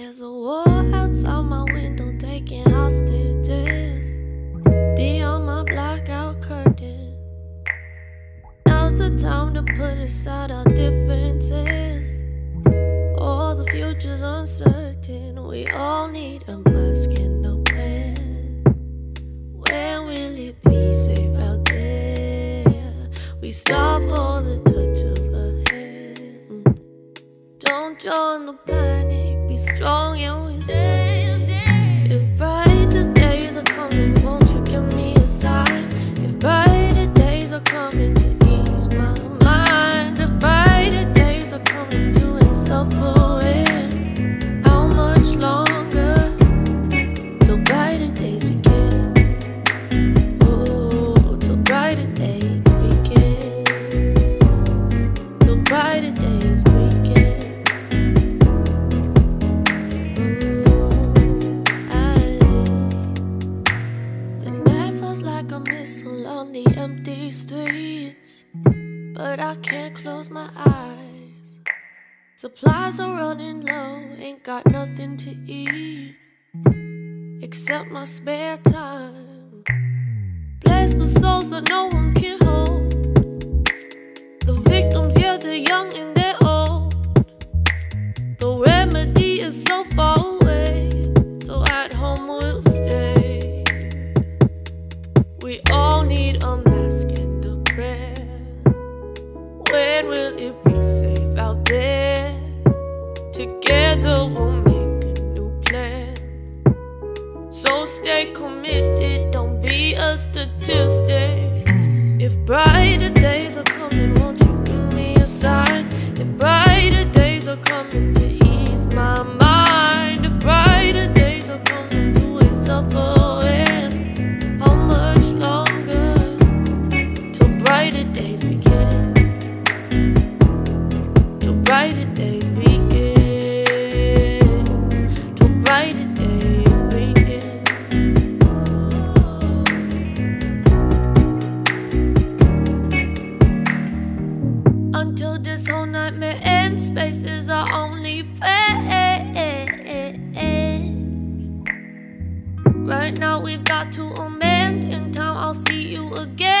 There's a war outside my window taking hostages beyond my blackout curtain. Now's the time to put aside our differences. All the future's uncertain. We all need a mask and a plan. When will it be safe out there? We stop for the touch of a hand. Don't join the panic. Strong and we stand. Missile on the empty streets, but I can't close my eyes. Supplies are running low, ain't got nothing to eat except my spare time. Bless the souls that no one can hold. The victims, yeah, they're young and they're old. The remedy is so far away, so at home we'll. We all need a mask and a prayer. When will it be safe out there? Together we'll make a new plan. So stay committed, don't be a statistic. If brighter days are coming, Right now we've got to amend. In time I'll see you again.